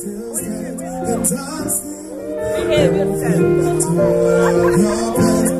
still stands. The time still. Your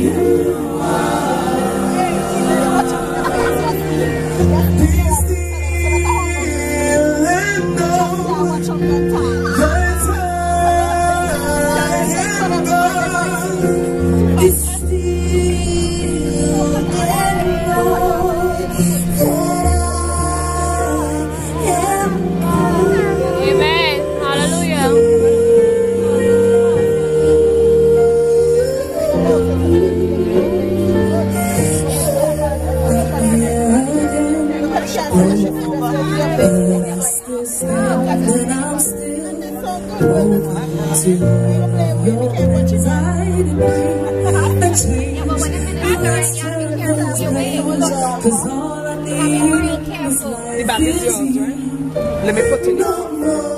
you. I'm still holding to Cause all I need is you. Let me put you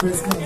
Let's go!